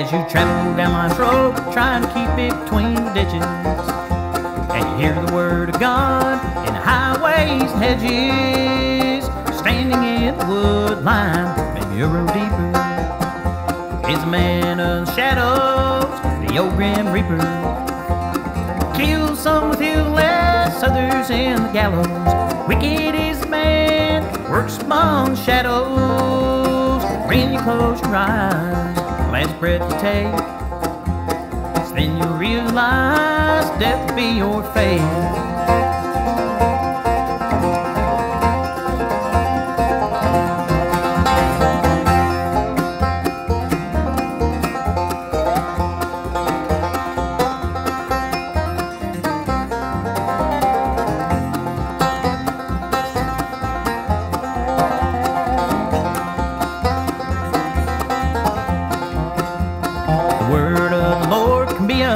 As you travel down life's road, trying to keep it between the ditches. And you hear the word of God in the highways and hedges. Standing in the wood line, maybe a road deeper, is a man of the shadows, the old grim reaper. Kills some with ill less, others in the gallows. Wicked is the man, works among shadows. When you close your eyes, last breath you take, then you realize death be your fate.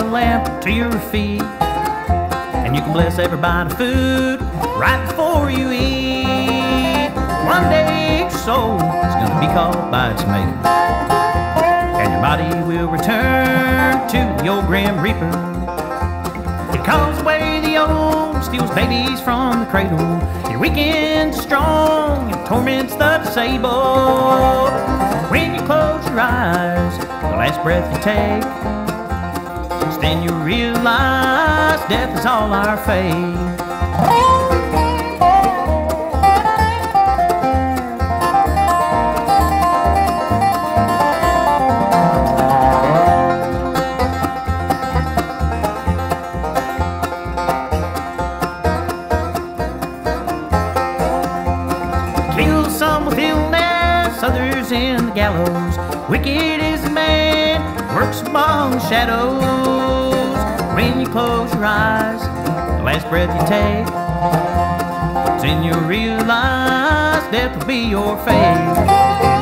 A lamp to your feet, and you can bless every bite of food right before you eat. One day your soul is gonna be called by its maker, and your body will return to the old grim reaper. It calls away the old, steals babies from the cradle. Your weekend's strong and torments the disabled. When you close your eyes, the last breath you take, then you realize death is all our fate. Others in the gallows. Wicked is man, works among shadows. When you close your eyes, the last breath you take, then you realize death will be your fate.